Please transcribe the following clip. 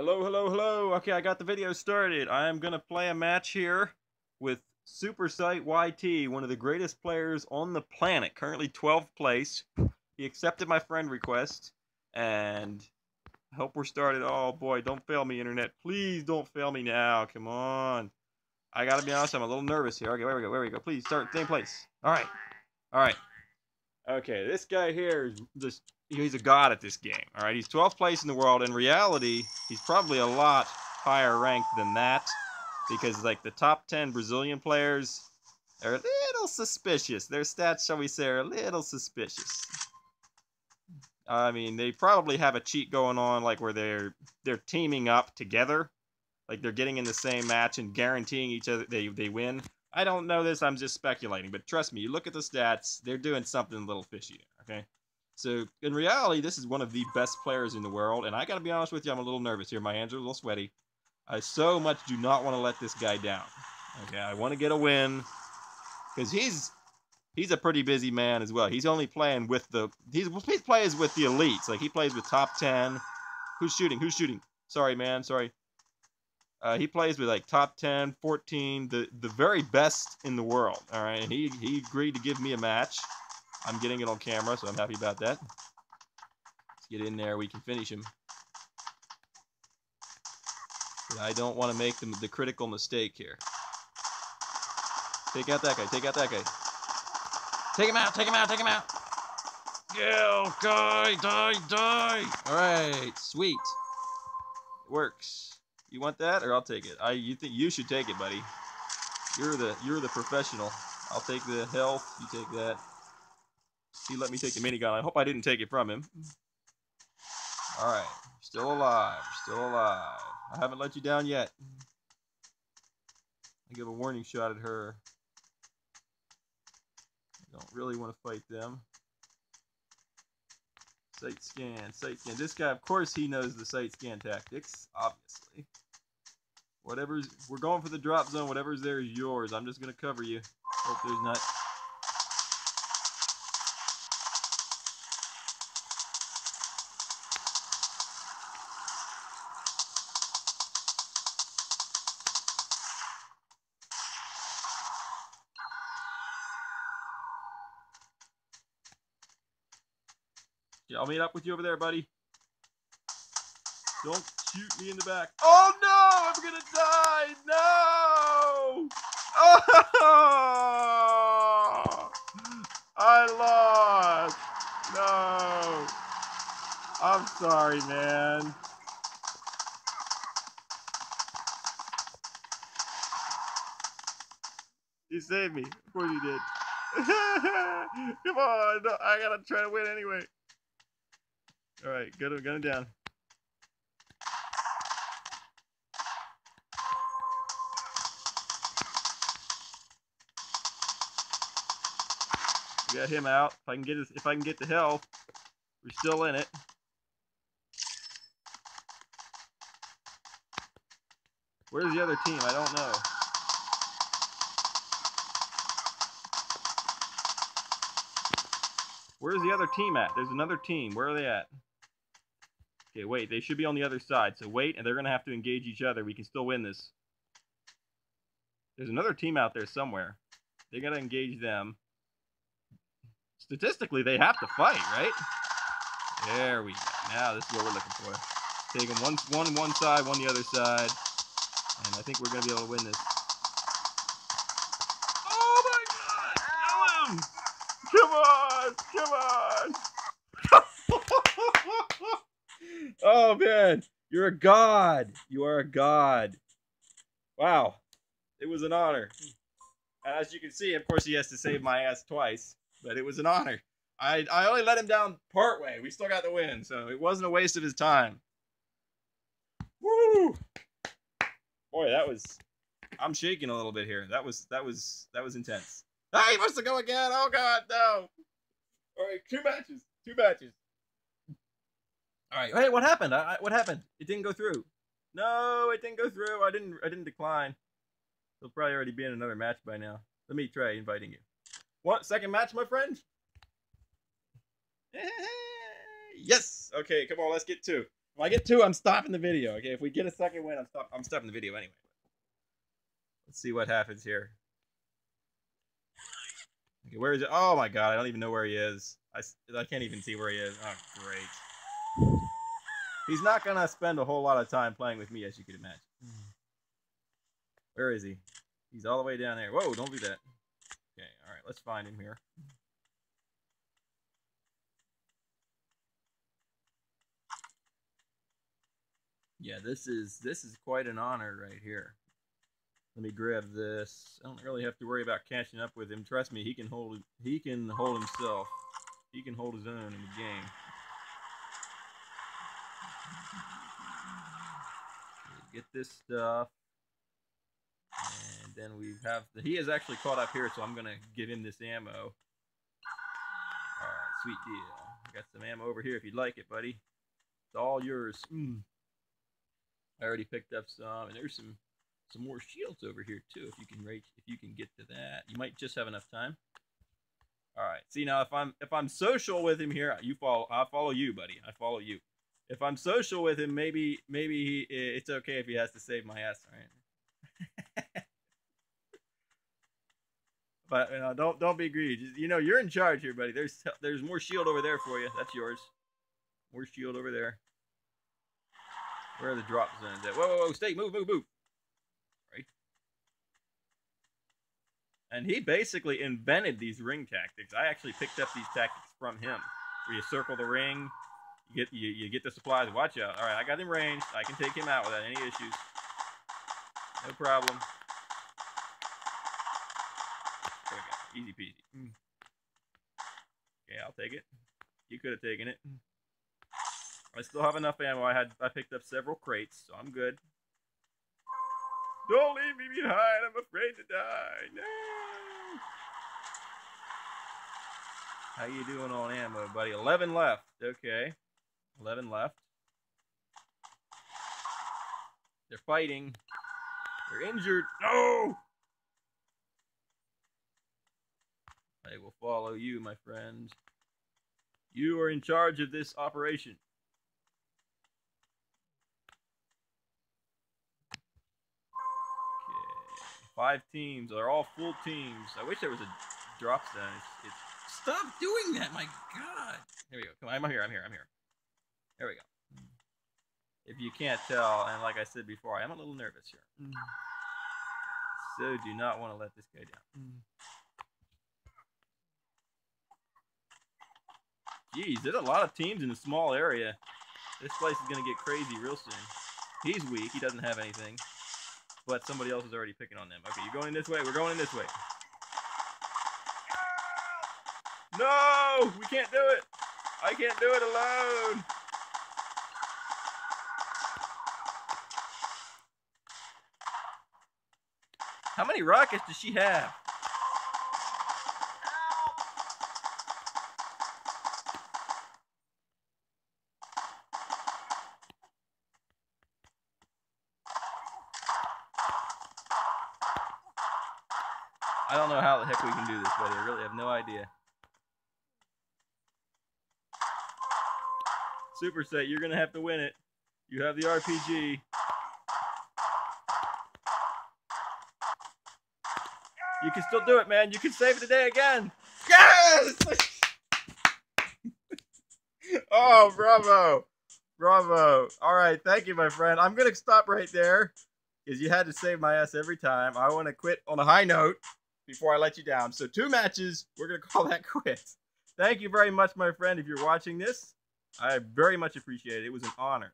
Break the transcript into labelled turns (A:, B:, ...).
A: Hello, hello, hello. Okay, I got the video started. I am going to play a match here with Supersight YT, one of the greatest players on the planet, currently 12th place. He accepted my friend request, and I hope we're started. Oh boy, don't fail me, internet. Please don't fail me now. Come on. I gotta be honest, I'm a little nervous here. Okay, where we go, where we go. Please start same place. All right, all right. Okay, this guy here is just he's a god at this game. All right, he's 12th place in the world. In reality, he's probably a lot higher ranked than that because like the top 10 Brazilian players are a little suspicious. Their stats, shall we say, are a little suspicious. I mean, they probably have a cheat going on, like where they're they're teaming up together, like they're getting in the same match and guaranteeing each other they they win. I don't know this. I'm just speculating, but trust me, you look at the stats, they're doing something a little fishy. Okay, so in reality, this is one of the best players in the world, and I got to be honest with you, I'm a little nervous here. My hands are a little sweaty. I so much do not want to let this guy down. Okay, I want to get a win because he's he's a pretty busy man as well. He's only playing with the he's he plays with the elites. Like he plays with top ten. Who's shooting? Who's shooting? Sorry, man. Sorry. Uh, he plays with like top 10, 14, the the very best in the world. All right, and he he agreed to give me a match. I'm getting it on camera, so I'm happy about that. Let's get in there. We can finish him. But I don't want to make the, the critical mistake here. Take out that guy. Take out that guy. Take him out. Take him out. Take him out. Go, die, die, die. All right, sweet. It works. You want that, or I'll take it. I you think you should take it, buddy. You're the you're the professional. I'll take the health. You take that. He let me take the minigun. I hope I didn't take it from him. All right, still alive. Still alive. I haven't let you down yet. I give a warning shot at her. I don't really want to fight them. Sight scan, sight scan. This guy, of course, he knows the sight scan tactics, obviously. Whatever's, we're going for the drop zone. Whatever's there is yours. I'm just to cover you. Hope there's not Yeah, I'll meet up with you over there, buddy. Don't shoot me in the back. Oh no! I'm gonna die! No! Oh! I lost! No! I'm sorry, man. You saved me. Of course you did. Come on, I gotta try to win anyway. All right, him, gun him down. We got him out. If I can get his, if I can get the health, we're still in it. Where's the other team? I don't know. Where's the other team at? There's another team. Where are they at? Okay, wait. They should be on the other side. So wait, and they're going to have to engage each other. We can still win this. There's another team out there somewhere. They got to engage them. Statistically, they have to fight, right? There we go. Now this is what we're looking for. Take them one, one, one side, one the other side. And I think we're going to be able to win this. Oh my god! Him! Come on! Come on! oh man, you're a god. You are a god. Wow, it was an honor. As you can see, of course, he has to save my ass twice, but it was an honor. I I only let him down part way. We still got the win, so it wasn't a waste of his time. Woo! Boy, that was. I'm shaking a little bit here. That was that was that was intense. Ah, he wants to go again. Oh God, no. All right, two matches. Two matches. All right. Hey, what happened? I, I, what happened? It didn't go through. No, it didn't go through. I didn't. I didn't decline. He'll probably already be in another match by now. Let me try inviting you. What second match, my friend? Eh, yes. Okay. Come on. Let's get two. If I get two, I'm stopping the video. Okay, if we get a second win, I'm stop. I'm stopping the video anyway. Let's see what happens here. Okay, where is it? Oh my god, I don't even know where he is. I, I can't even see where he is. Oh, great. He's not gonna spend a whole lot of time playing with me, as you could imagine. Where is he? He's all the way down there. Whoa, don't do that. Okay, alright, let's find him here. Yeah, this is this is quite an honor right here. Let me grab this. I don't really have to worry about catching up with him. Trust me, he can hold he can hold himself. He can hold his own in the game. Get this stuff. Then we have the, he is actually caught up here, so I'm gonna give him this ammo. Alright, sweet deal. I got some ammo over here if you'd like it, buddy. It's all yours. Mm. I already picked up some, and there's some some more shields over here too. If you can reach, if you can get to that, you might just have enough time. All right. See now, if I'm if I'm social with him here, you follow. I follow you, buddy. I follow you. If I'm social with him, maybe maybe he, it's okay if he has to save my ass. All right. But you know, don't don't be greedy. You know, you're in charge here, buddy. There's there's more shield over there for you. That's yours. More shield over there. Where are the drop zones at? Whoa, whoa, whoa, stay, move, move, move. Right. And he basically invented these ring tactics. I actually picked up these tactics from him. Where you circle the ring, you get you, you get the supplies. Watch out. All right, I got him ranged. I can take him out without any issues. No problem. There we go. Easy peasy. Mm. Okay, I'll take it. You could have taken it. I still have enough ammo. I had I picked up several crates, so I'm good. Don't leave me behind. I'm afraid to die. No. How you doing on ammo, buddy? 11 left. Okay. 11 left. They're fighting. They're injured. No! I will follow you, my friend. You are in charge of this operation. Five teams. They're all full teams. I wish there was a drop zone. It's, it's, stop doing that. My God. Here we go. Come on. I'm here. I'm here. I'm here. There we go. If you can't tell, and like I said before, I am a little nervous here. Mm. So do not want to let this guy down. Mm. Geez, there's a lot of teams in a small area. This place is going to get crazy real soon. He's weak. He doesn't have anything but somebody else is already picking on them. Okay, you're going this way. We're going in this way. No! We can't do it! I can't do it alone! How many rockets does she have? I don't know how the heck we can do this, buddy. I really have no idea. Supersight, you're gonna have to win it. You have the RPG. You can still do it, man. You can save it today again. Yes! oh, bravo. Bravo. All right, thank you, my friend. I'm going to stop right there because you had to save my ass every time. I want to quit on a high note before I let you down. So two matches, we're going to call that quits. Thank you very much, my friend, if you're watching this. I very much appreciate it. It was an honor.